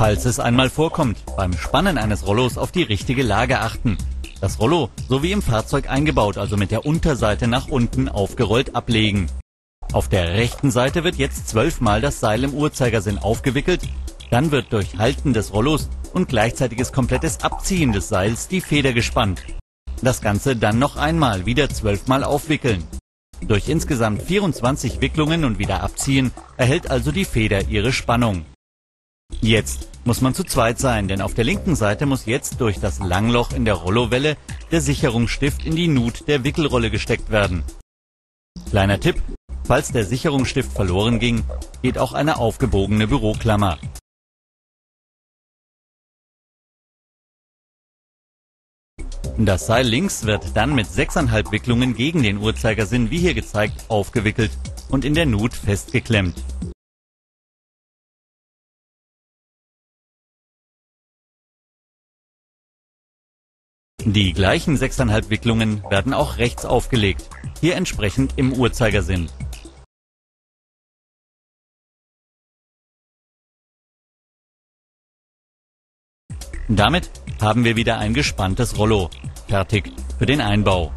Falls es einmal vorkommt, beim Spannen eines Rollos auf die richtige Lage achten. Das Rollo, so wie im Fahrzeug eingebaut, also mit der Unterseite nach unten aufgerollt ablegen. Auf der rechten Seite wird jetzt zwölfmal das Seil im Uhrzeigersinn aufgewickelt, dann wird durch Halten des Rollos und gleichzeitiges komplettes Abziehen des Seils die Feder gespannt. Das Ganze dann noch einmal wieder zwölfmal aufwickeln. Durch insgesamt 24 Wicklungen und wieder abziehen erhält also die Feder ihre Spannung. Jetzt muss man zu zweit sein, denn auf der linken Seite muss jetzt durch das Langloch in der Rollowelle der Sicherungsstift in die Nut der Wickelrolle gesteckt werden. Kleiner Tipp, falls der Sicherungsstift verloren ging, geht auch eine aufgebogene Büroklammer. Das Seil links wird dann mit 6,5 Wicklungen gegen den Uhrzeigersinn, wie hier gezeigt, aufgewickelt und in der Nut festgeklemmt. Die gleichen 6,5 Wicklungen werden auch rechts aufgelegt, hier entsprechend im Uhrzeigersinn. Damit haben wir wieder ein gespanntes Rollo, fertig für den Einbau.